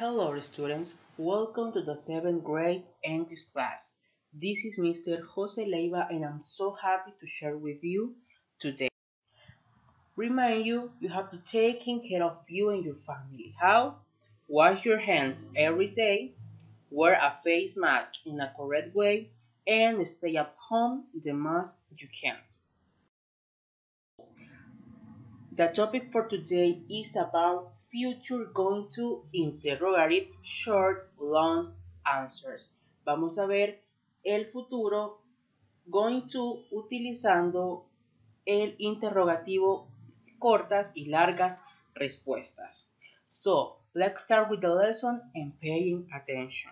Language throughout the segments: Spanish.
Hello students, welcome to the 7th grade English class. This is Mr. Jose Leiva and I'm so happy to share with you today. Remind you, you have to take care of you and your family. How? Wash your hands every day, wear a face mask in a correct way, and stay at home the most you can. The topic for today is about future going to interrogative short long answers. Vamos a ver el futuro going to utilizando el interrogativo cortas y largas respuestas. So, let's start with the lesson and paying attention.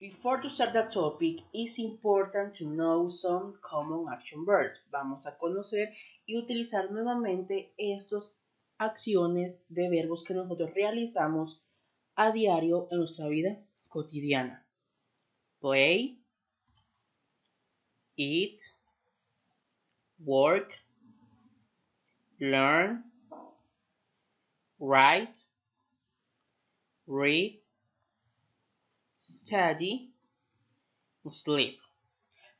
Before to start the topic, it's important to know some common action verbs. Vamos a conocer y utilizar nuevamente estos acciones de verbos que nosotros realizamos a diario en nuestra vida cotidiana. Play, eat, work, learn, write, read, study, sleep.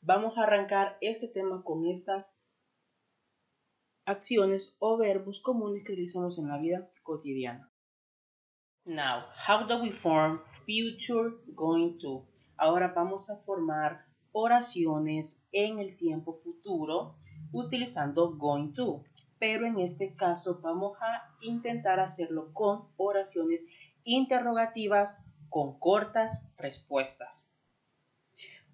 Vamos a arrancar este tema con estas acciones o verbos comunes que utilizamos en la vida cotidiana. Now, how do we form future going to? Ahora vamos a formar oraciones en el tiempo futuro utilizando going to, pero en este caso vamos a intentar hacerlo con oraciones interrogativas con cortas respuestas.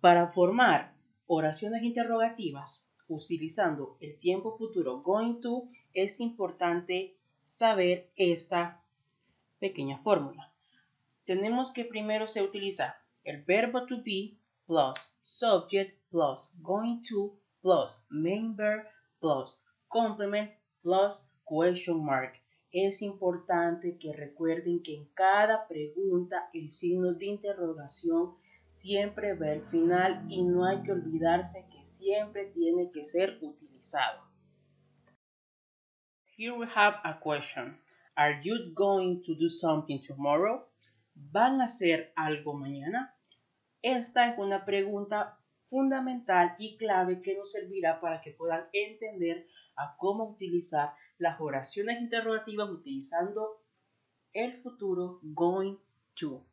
Para formar oraciones interrogativas utilizando el tiempo futuro going to, es importante saber esta pequeña fórmula. Tenemos que primero se utiliza el verbo to be plus subject plus going to plus main verb plus complement plus question mark. Es importante que recuerden que en cada pregunta el signo de interrogación siempre va al final y no hay que olvidarse que siempre tiene que ser utilizado. Here we have a question. Are you going to do something tomorrow? ¿Van a hacer algo mañana? Esta es una pregunta fundamental y clave que nos servirá para que puedan entender a cómo utilizar las oraciones interrogativas utilizando el futuro going to.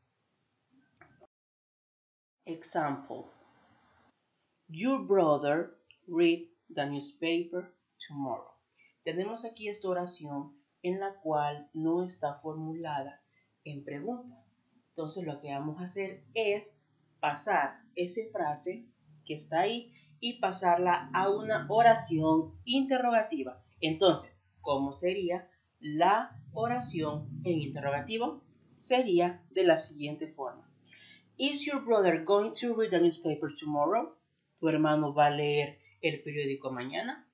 Example. Your brother read the newspaper tomorrow. Tenemos aquí esta oración en la cual no está formulada en pregunta. Entonces lo que vamos a hacer es pasar esa frase que está ahí y pasarla a una oración interrogativa. Entonces, ¿cómo sería la oración en interrogativo? Sería de la siguiente forma. Is your brother going to read the newspaper tomorrow? ¿Tu hermano va a leer el periódico mañana?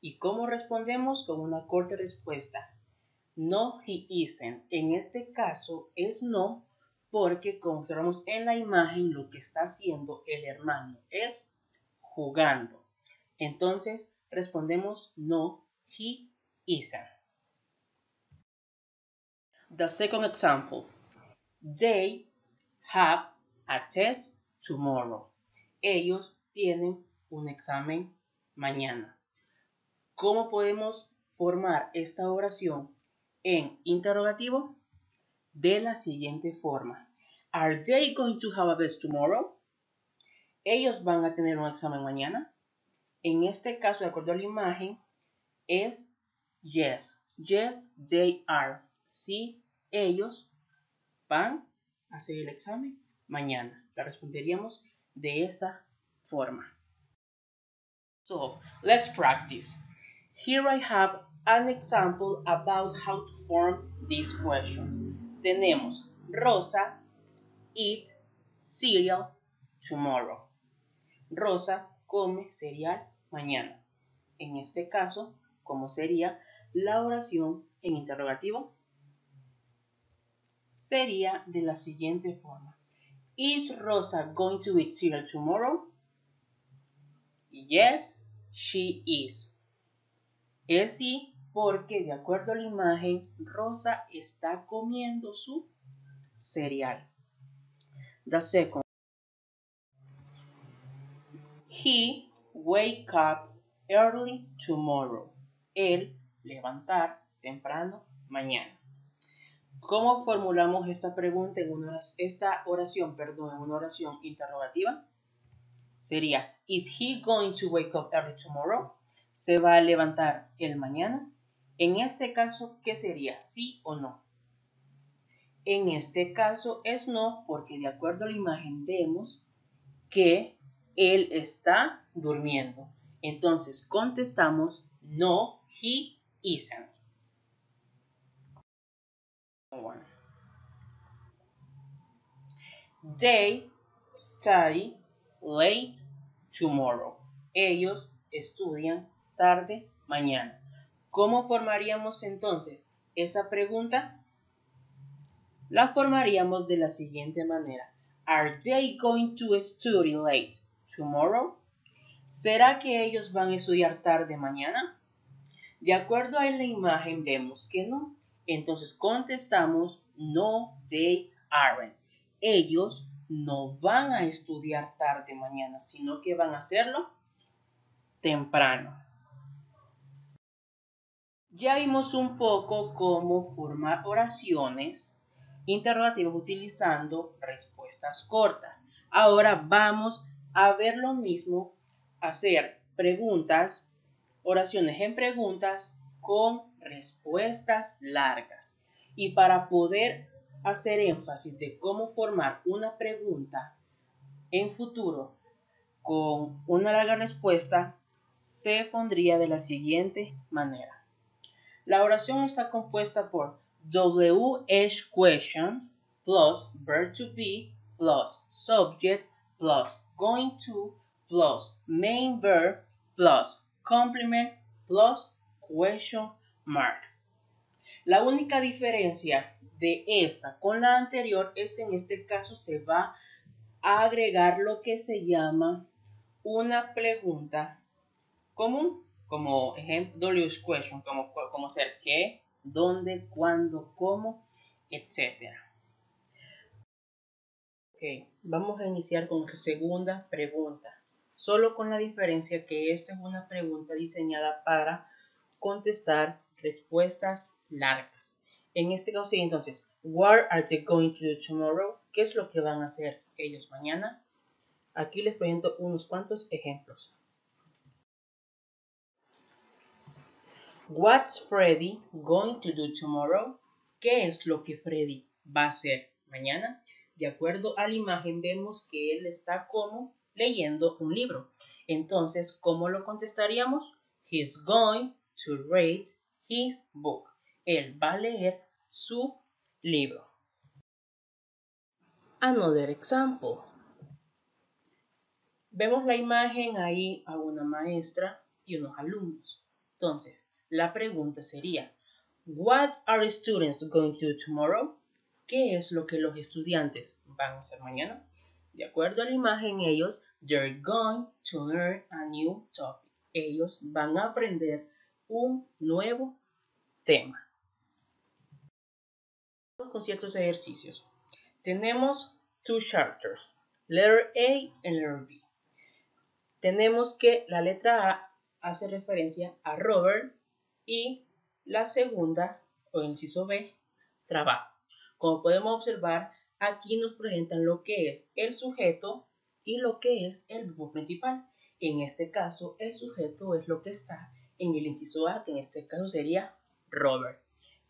¿Y cómo respondemos? Con una corta respuesta. No, he isn't. En este caso es no, porque como observamos en la imagen, lo que está haciendo el hermano es jugando. Entonces respondemos no, he isn't. The second example. They have a test tomorrow. Ellos tienen un examen mañana. ¿Cómo podemos formar esta oración en interrogativo? De la siguiente forma. Are they going to have a test tomorrow? Ellos van a tener un examen mañana. En este caso, de acuerdo a la imagen, es yes. Yes, they are. Sí, ellos van a hacer el examen mañana. La responderíamos de esa forma. So, let's practice. Here I have an example about how to form these questions. Tenemos Rosa, eat cereal tomorrow. Rosa come cereal mañana. En este caso, ¿cómo sería la oración en interrogativo? Sería de la siguiente forma. Is Rosa going to eat cereal tomorrow? Yes, she is. Es sí porque de acuerdo a la imagen, Rosa está comiendo su cereal. The second. He wake up early tomorrow. El levantar temprano mañana. ¿Cómo formulamos esta pregunta en una esta oración, perdón, en una oración interrogativa? Sería Is he going to wake up early tomorrow? ¿Se va a levantar el mañana? En este caso, ¿qué sería? ¿Sí o no? En este caso es no porque de acuerdo a la imagen vemos que él está durmiendo. Entonces contestamos no, he isn't. They study late tomorrow. Ellos estudian tarde mañana. ¿Cómo formaríamos entonces esa pregunta? La formaríamos de la siguiente manera. Are they going to study late tomorrow? ¿Será que ellos van a estudiar tarde mañana? De acuerdo a la imagen vemos que no. Entonces contestamos no, they aren't. Ellos no van a estudiar tarde mañana, sino que van a hacerlo temprano. Ya vimos un poco cómo formar oraciones interrogativas utilizando respuestas cortas. Ahora vamos a ver lo mismo, hacer preguntas, oraciones en preguntas con respuestas largas. Y para poder hacer énfasis de cómo formar una pregunta en futuro con una larga respuesta, se pondría de la siguiente manera. La oración está compuesta por WH question plus verb to be plus subject plus going to plus main verb plus complement plus question mark. La única diferencia de esta con la anterior es en este caso se va a agregar lo que se llama una pregunta común, como ejemplo WH question, como, como ser qué, dónde, cuándo, cómo, etc. Ok, vamos a iniciar con la segunda pregunta, solo con la diferencia que esta es una pregunta diseñada para contestar respuestas largas. En este caso entonces, what are they going to do tomorrow? ¿Qué es lo que van a hacer ellos mañana? Aquí les presento unos cuantos ejemplos. What's Freddy going to do tomorrow? ¿Qué es lo que Freddy va a hacer mañana? De acuerdo a la imagen vemos que él está como leyendo un libro. Entonces, ¿cómo lo contestaríamos? He's going to read his book. Él va a leer su libro. Another example. Vemos la imagen ahí a una maestra y unos alumnos. Entonces, la pregunta sería, What are students going to do tomorrow? ¿Qué es lo que los estudiantes van a hacer mañana? De acuerdo a la imagen, ellos, they're going to learn a new topic. Ellos van a aprender un nuevo tema con ciertos ejercicios. Tenemos two chapters, letter A y letter B. Tenemos que la letra A hace referencia a Robert y la segunda, o inciso B, trabajo. Como podemos observar, aquí nos presentan lo que es el sujeto y lo que es el verbo principal. En este caso, el sujeto es lo que está en el inciso A, que en este caso sería Robert.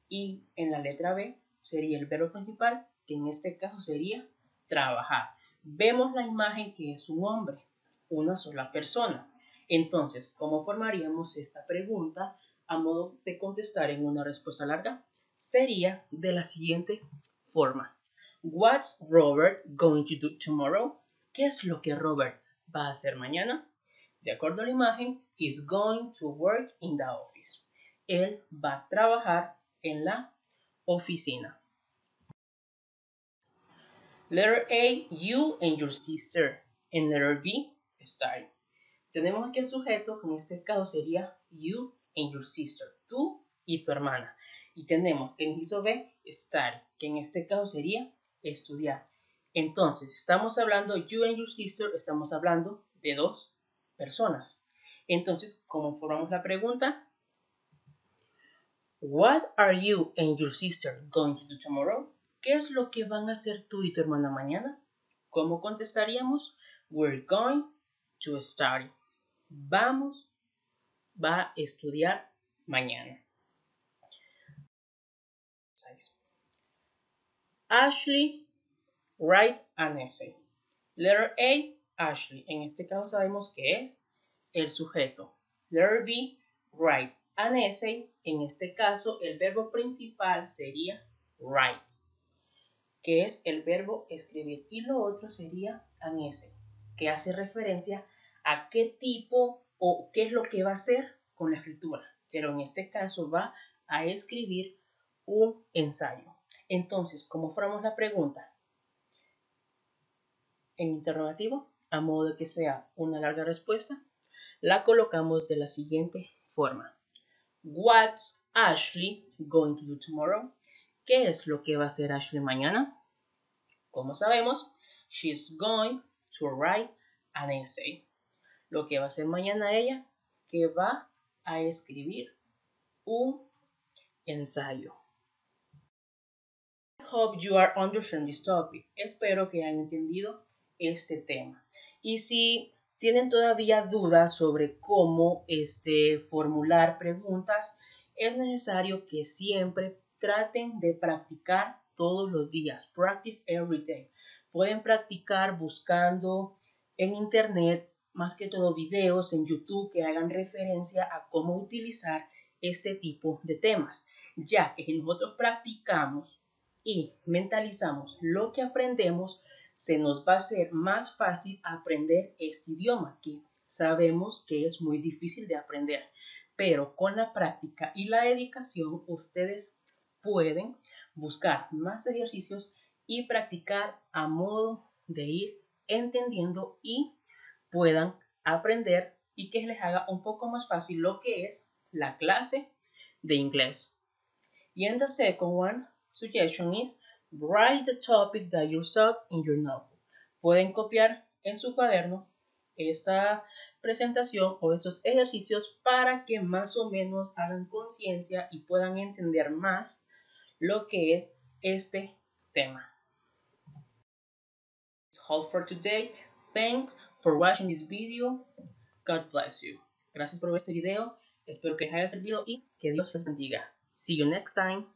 Y en la letra B sería el verbo principal, que en este caso sería trabajar. Vemos la imagen que es un hombre, una sola persona. Entonces, ¿cómo formaríamos esta pregunta a modo de contestar en una respuesta larga? Sería de la siguiente forma. What's Robert going to do tomorrow? ¿Qué es lo que Robert va a hacer mañana? De acuerdo a la imagen, he's going to work in the office. Él va a trabajar en la oficina. Letter A, you and your sister. En letter B, study. Tenemos aquí el sujeto, que en este caso sería you and your sister. Tú y tu hermana. Y tenemos el inciso B, study, que en este caso sería estudiar. Entonces, estamos hablando, you and your sister, estamos hablando de dos personas. Entonces, ¿cómo formamos la pregunta? What are you and your sister going to do tomorrow? ¿Qué es lo que van a hacer tú y tu hermana mañana? ¿Cómo contestaríamos? We're going to study. Vamos, va a estudiar mañana. Ashley write an essay. Letter A, Ashley. En este caso sabemos que es el sujeto. Letter B, write an essay. En este caso el verbo principal sería write, que es el verbo escribir. Y lo otro sería an essay, que hace referencia a qué tipo o qué es lo que va a hacer con la escritura. Pero en este caso va a escribir un ensayo. Entonces, ¿cómo formamos la pregunta? En interrogativo, a modo de que sea una larga respuesta, la colocamos de la siguiente forma. What's Ashley going to do tomorrow? ¿Qué es lo que va a hacer Ashley mañana? Como sabemos, she's going to write an essay. Lo que va a hacer mañana ella, que va a escribir un ensayo hope you are understanding this topic. Espero que hayan entendido este tema. Y si tienen todavía dudas sobre cómo este, formular preguntas, es necesario que siempre traten de practicar todos los días. Practice every day. Pueden practicar buscando en internet, más que todo videos en YouTube que hagan referencia a cómo utilizar este tipo de temas, ya que nosotros practicamos y mentalizamos lo que aprendemos, se nos va a ser más fácil aprender este idioma que sabemos que es muy difícil de aprender. Pero con la práctica y la dedicación ustedes pueden buscar más ejercicios y practicar a modo de ir entendiendo y puedan aprender y que les haga un poco más fácil lo que es la clase de inglés. Y the second one, suggestion is write the topic that you saw in your notebook. Pueden copiar en su cuaderno esta presentación o estos ejercicios para que más o menos hagan conciencia y puedan entender más lo que es este tema. That's all for today. Thanks for watching this video. God bless you. Gracias por ver este video. Espero que les haya servido y que Dios les bendiga. See you next time.